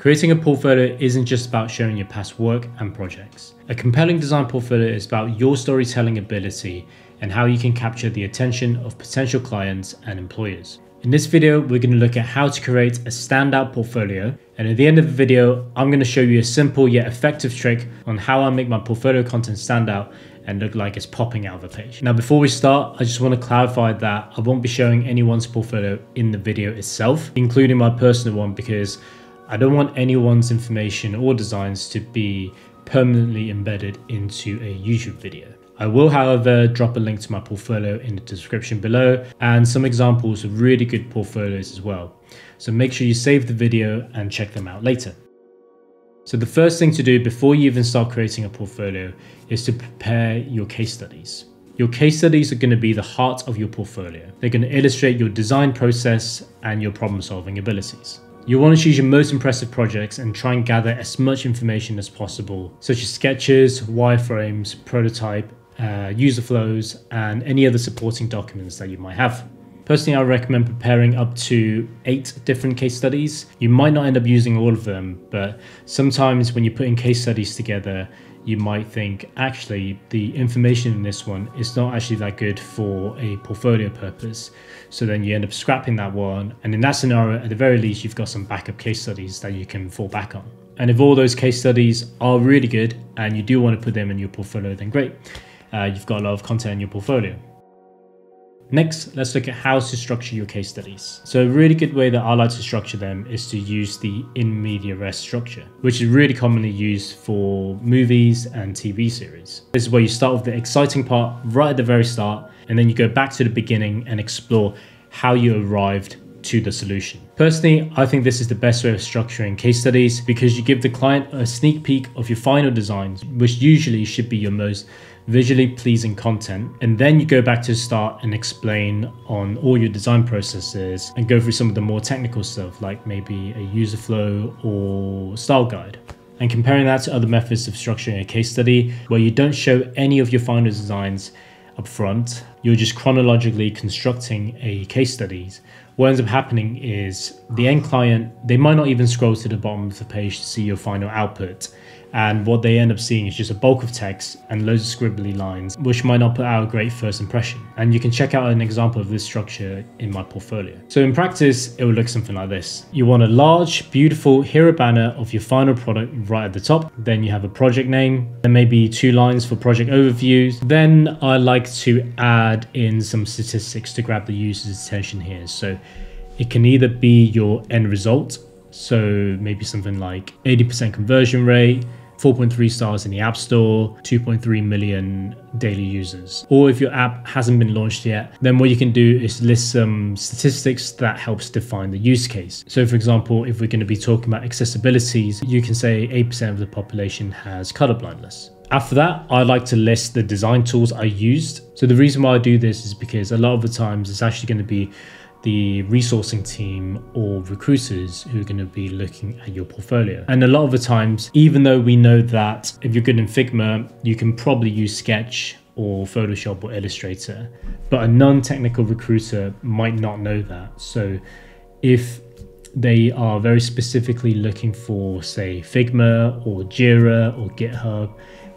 Creating a portfolio isn't just about showing your past work and projects. A compelling design portfolio is about your storytelling ability and how you can capture the attention of potential clients and employers. In this video, we're going to look at how to create a standout portfolio. And at the end of the video, I'm going to show you a simple yet effective trick on how I make my portfolio content stand out and look like it's popping out of a page. Now, before we start, I just want to clarify that I won't be showing anyone's portfolio in the video itself, including my personal one, because I don't want anyone's information or designs to be permanently embedded into a YouTube video. I will, however, drop a link to my portfolio in the description below and some examples of really good portfolios as well. So make sure you save the video and check them out later. So the first thing to do before you even start creating a portfolio is to prepare your case studies. Your case studies are going to be the heart of your portfolio. They're going to illustrate your design process and your problem solving abilities. You'll want to choose your most impressive projects and try and gather as much information as possible, such as sketches, wireframes, prototype, uh, user flows, and any other supporting documents that you might have. Personally, I recommend preparing up to eight different case studies. You might not end up using all of them, but sometimes when you're putting case studies together, you might think actually the information in this one is not actually that good for a portfolio purpose. So then you end up scrapping that one. And in that scenario, at the very least, you've got some backup case studies that you can fall back on. And if all those case studies are really good and you do want to put them in your portfolio, then great. Uh, you've got a lot of content in your portfolio. Next, let's look at how to structure your case studies. So a really good way that I like to structure them is to use the in media res structure, which is really commonly used for movies and TV series. This is where you start with the exciting part right at the very start, and then you go back to the beginning and explore how you arrived to the solution. Personally, I think this is the best way of structuring case studies because you give the client a sneak peek of your final designs, which usually should be your most visually pleasing content. And then you go back to start and explain on all your design processes and go through some of the more technical stuff, like maybe a user flow or style guide. And comparing that to other methods of structuring a case study where you don't show any of your final designs up front, you're just chronologically constructing a case studies. What ends up happening is the end client, they might not even scroll to the bottom of the page to see your final output and what they end up seeing is just a bulk of text and loads of scribbly lines, which might not put out a great first impression. And you can check out an example of this structure in my portfolio. So in practice, it will look something like this. You want a large, beautiful hero banner of your final product right at the top. Then you have a project name, then maybe two lines for project overviews. Then I like to add in some statistics to grab the user's attention here. So it can either be your end result, so maybe something like 80% conversion rate, 4.3 stars in the App Store, 2.3 million daily users. Or if your app hasn't been launched yet, then what you can do is list some statistics that helps define the use case. So for example, if we're going to be talking about accessibilities, you can say 8% of the population has color blindness. After that, I like to list the design tools I used. So the reason why I do this is because a lot of the times it's actually going to be the resourcing team or recruiters who are going to be looking at your portfolio. And a lot of the times, even though we know that if you're good in Figma, you can probably use Sketch or Photoshop or Illustrator, but a non technical recruiter might not know that. So if they are very specifically looking for, say, Figma or Jira or GitHub,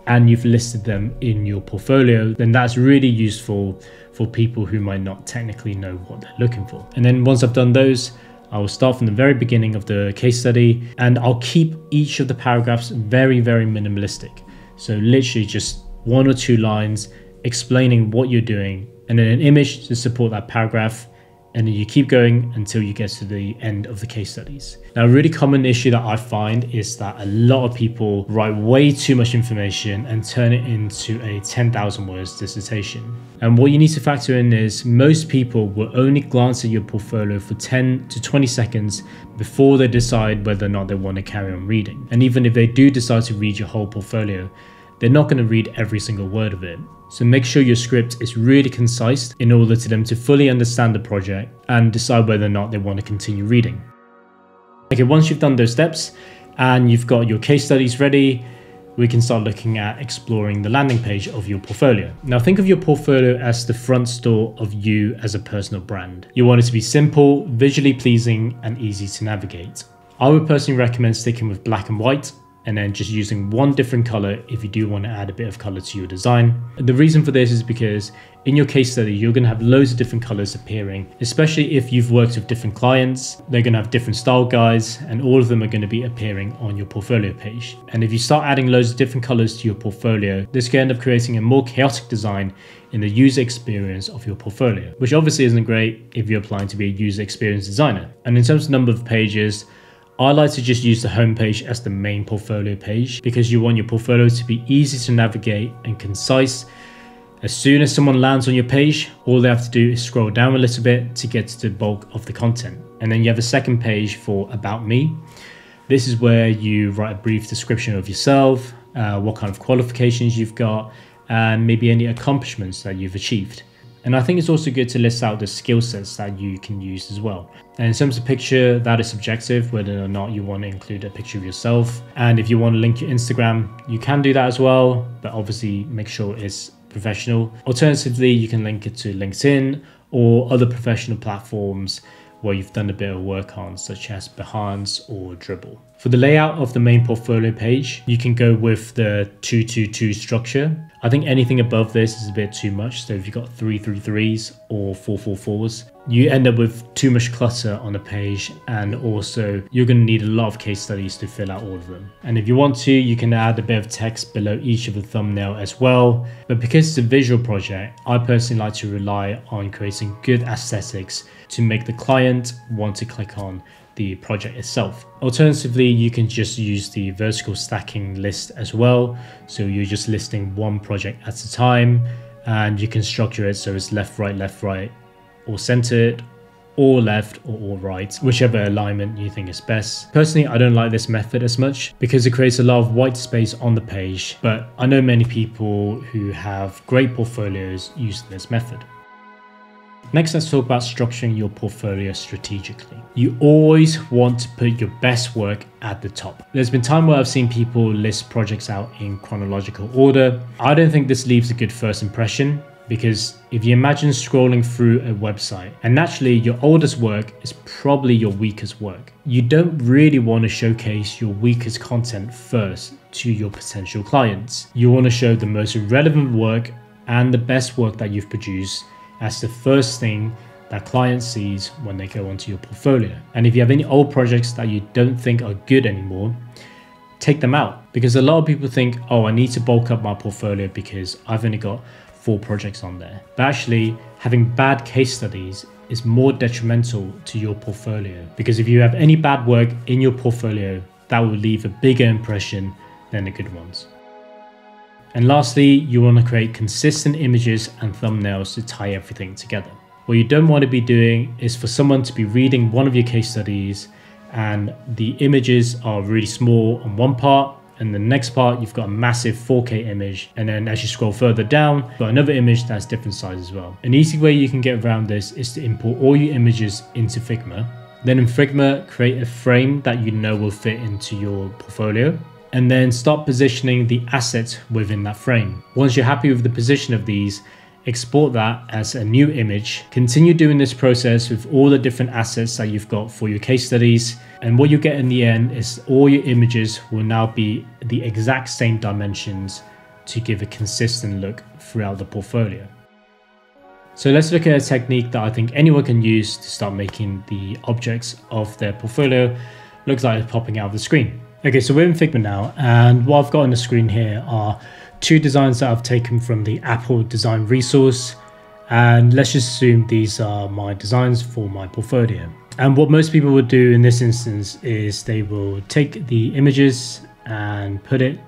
and you've listed them in your portfolio, then that's really useful for people who might not technically know what they're looking for. And then once I've done those, I will start from the very beginning of the case study and I'll keep each of the paragraphs very, very minimalistic. So literally just one or two lines explaining what you're doing and then an image to support that paragraph and then you keep going until you get to the end of the case studies. Now, a really common issue that I find is that a lot of people write way too much information and turn it into a 10,000 words dissertation. And what you need to factor in is most people will only glance at your portfolio for 10 to 20 seconds before they decide whether or not they want to carry on reading. And even if they do decide to read your whole portfolio, they're not going to read every single word of it. So make sure your script is really concise in order to them to fully understand the project and decide whether or not they want to continue reading. Okay, once you've done those steps and you've got your case studies ready, we can start looking at exploring the landing page of your portfolio. Now think of your portfolio as the front store of you as a personal brand. You want it to be simple, visually pleasing and easy to navigate. I would personally recommend sticking with black and white and then just using one different color if you do want to add a bit of color to your design. The reason for this is because in your case study, you're going to have loads of different colors appearing, especially if you've worked with different clients. They're going to have different style guides, and all of them are going to be appearing on your portfolio page. And if you start adding loads of different colors to your portfolio, this can end up creating a more chaotic design in the user experience of your portfolio, which obviously isn't great if you're applying to be a user experience designer. And in terms of number of pages, I like to just use the home page as the main portfolio page because you want your portfolio to be easy to navigate and concise. As soon as someone lands on your page, all they have to do is scroll down a little bit to get to the bulk of the content. And then you have a second page for About Me. This is where you write a brief description of yourself, uh, what kind of qualifications you've got, and maybe any accomplishments that you've achieved. And I think it's also good to list out the skill sets that you can use as well. And in terms of picture, that is subjective, whether or not you want to include a picture of yourself. And if you want to link your Instagram, you can do that as well, but obviously make sure it's professional. Alternatively, you can link it to LinkedIn or other professional platforms where you've done a bit of work on, such as Behance or Dribbble. For the layout of the main portfolio page, you can go with the 222 structure. I think anything above this is a bit too much. So if you've got 333s or 444s, you end up with too much clutter on the page and also you're going to need a lot of case studies to fill out all of them. And if you want to, you can add a bit of text below each of the thumbnail as well. But because it's a visual project, I personally like to rely on creating good aesthetics to make the client want to click on the project itself. Alternatively, you can just use the vertical stacking list as well. So you're just listing one project at a time and you can structure it so it's left, right, left, right, or centered, or left or all right, whichever alignment you think is best. Personally, I don't like this method as much because it creates a lot of white space on the page, but I know many people who have great portfolios using this method. Next, let's talk about structuring your portfolio strategically. You always want to put your best work at the top. There's been time where I've seen people list projects out in chronological order. I don't think this leaves a good first impression because if you imagine scrolling through a website and naturally your oldest work is probably your weakest work, you don't really want to showcase your weakest content first to your potential clients. You want to show the most relevant work and the best work that you've produced as the first thing that client sees when they go onto your portfolio. And if you have any old projects that you don't think are good anymore, take them out because a lot of people think, oh, I need to bulk up my portfolio because I've only got four projects on there. But actually, having bad case studies is more detrimental to your portfolio because if you have any bad work in your portfolio, that will leave a bigger impression than the good ones. And lastly, you want to create consistent images and thumbnails to tie everything together. What you don't want to be doing is for someone to be reading one of your case studies and the images are really small on one part and the next part you've got a massive 4K image and then as you scroll further down you've got another image that's different size as well. An easy way you can get around this is to import all your images into Figma. Then in Figma create a frame that you know will fit into your portfolio and then start positioning the assets within that frame. Once you're happy with the position of these, export that as a new image. Continue doing this process with all the different assets that you've got for your case studies. And what you get in the end is all your images will now be the exact same dimensions to give a consistent look throughout the portfolio. So let's look at a technique that I think anyone can use to start making the objects of their portfolio look like it's popping out of the screen. Okay, so we're in Figma now, and what I've got on the screen here are two designs that I've taken from the Apple design resource. And let's just assume these are my designs for my portfolio. And what most people would do in this instance is they will take the images and put it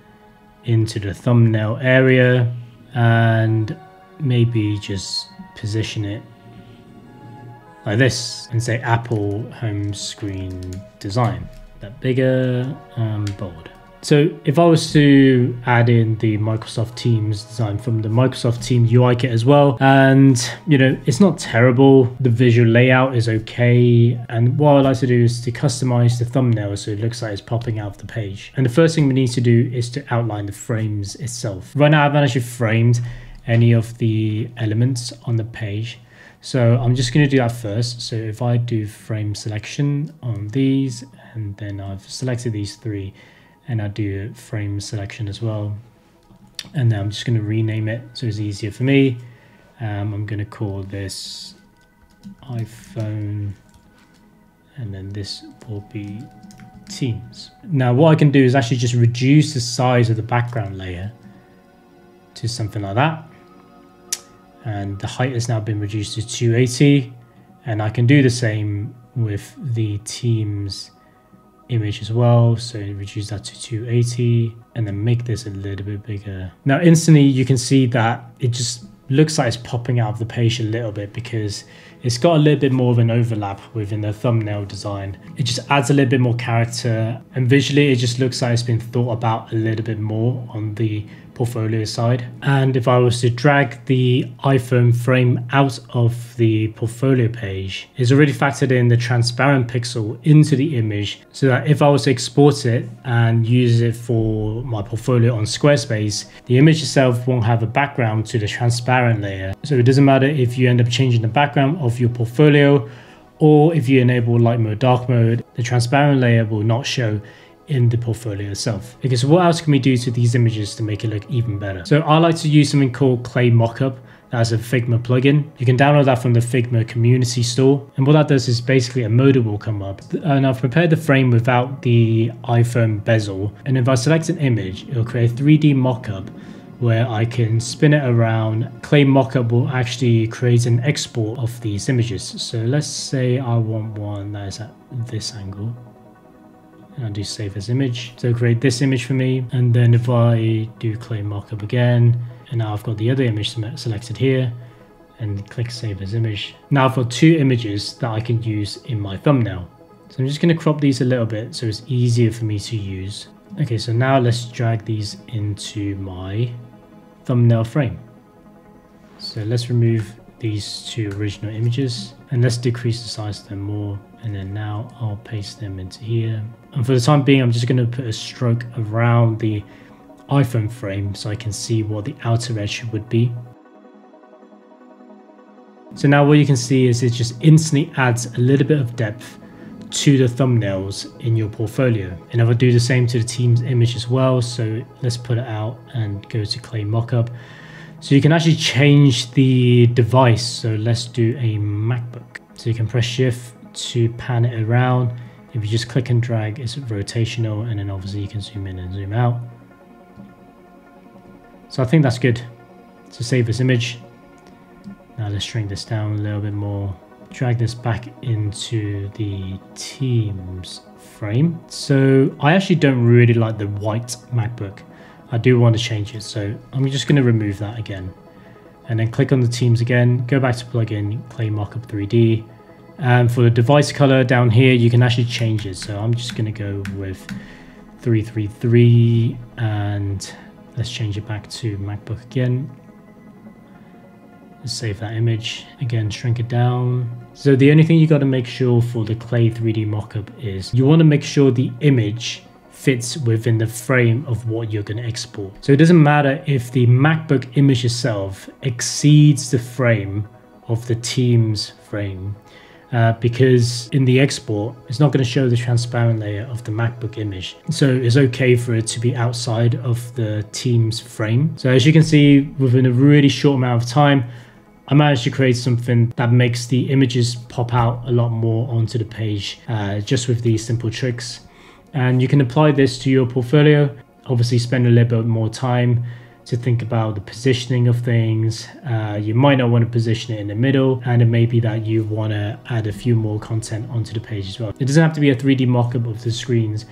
into the thumbnail area and maybe just position it like this and say Apple home screen design that bigger um, and bold. So if I was to add in the Microsoft Teams design from the Microsoft Team UI kit as well, and you know, it's not terrible. The visual layout is okay. And what I like to do is to customize the thumbnail so it looks like it's popping out of the page. And the first thing we need to do is to outline the frames itself. Right now I've actually framed any of the elements on the page. So I'm just going to do that first. So if I do frame selection on these and then I've selected these three and I do a frame selection as well. And then I'm just going to rename it so it's easier for me. Um, I'm going to call this iPhone and then this will be Teams. Now what I can do is actually just reduce the size of the background layer to something like that. And the height has now been reduced to 280 and I can do the same with the Teams image as well. So reduce that to 280 and then make this a little bit bigger. Now instantly you can see that it just looks like it's popping out of the page a little bit because it's got a little bit more of an overlap within the thumbnail design. It just adds a little bit more character and visually it just looks like it's been thought about a little bit more on the portfolio side. And if I was to drag the iPhone frame out of the portfolio page, it's already factored in the transparent pixel into the image so that if I was to export it and use it for my portfolio on Squarespace, the image itself won't have a background to the transparent layer. So it doesn't matter if you end up changing the background of your portfolio or if you enable light mode, dark mode, the transparent layer will not show in the portfolio itself. Okay, so what else can we do to these images to make it look even better? So I like to use something called Clay Mockup. That's a Figma plugin. You can download that from the Figma community store. And what that does is basically a modal will come up. Uh, and I've prepared the frame without the iPhone bezel. And if I select an image, it'll create a 3D mockup where I can spin it around. Clay Mockup will actually create an export of these images. So let's say I want one that is at this angle and do save as image. So create this image for me. And then if I do clay mockup again, and now I've got the other image selected here and click save as image. Now I've got two images that I can use in my thumbnail. So I'm just going to crop these a little bit so it's easier for me to use. Okay, so now let's drag these into my thumbnail frame. So let's remove these two original images and let's decrease the size of them more and then now I'll paste them into here and for the time being I'm just going to put a stroke around the iPhone frame so I can see what the outer edge would be so now what you can see is it just instantly adds a little bit of depth to the thumbnails in your portfolio and I will do the same to the Teams image as well so let's put it out and go to clay mockup so you can actually change the device. So let's do a MacBook. So you can press shift to pan it around. If you just click and drag, it's rotational and then obviously you can zoom in and zoom out. So I think that's good to save this image. Now let's shrink this down a little bit more. Drag this back into the Teams frame. So I actually don't really like the white MacBook. I do want to change it. So I'm just going to remove that again. And then click on the teams again, go back to plugin, clay mockup 3D. And for the device color down here, you can actually change it. So I'm just going to go with 333 and let's change it back to MacBook again. Let's save that image. Again, shrink it down. So the only thing you got to make sure for the Clay 3D mockup is you want to make sure the image fits within the frame of what you're going to export. So it doesn't matter if the MacBook image itself exceeds the frame of the Teams frame. Uh, because in the export, it's not going to show the transparent layer of the MacBook image. So it's okay for it to be outside of the Teams frame. So as you can see, within a really short amount of time, I managed to create something that makes the images pop out a lot more onto the page uh, just with these simple tricks and you can apply this to your portfolio. Obviously, spend a little bit more time to think about the positioning of things. Uh, you might not want to position it in the middle, and it may be that you want to add a few more content onto the page as well. It doesn't have to be a 3D mockup of the screens.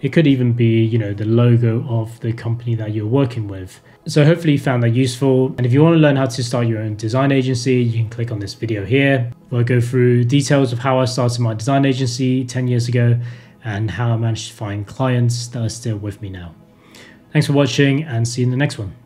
It could even be, you know, the logo of the company that you're working with. So hopefully you found that useful. And if you want to learn how to start your own design agency, you can click on this video here, where I go through details of how I started my design agency 10 years ago and how I managed to find clients that are still with me now. Thanks for watching and see you in the next one.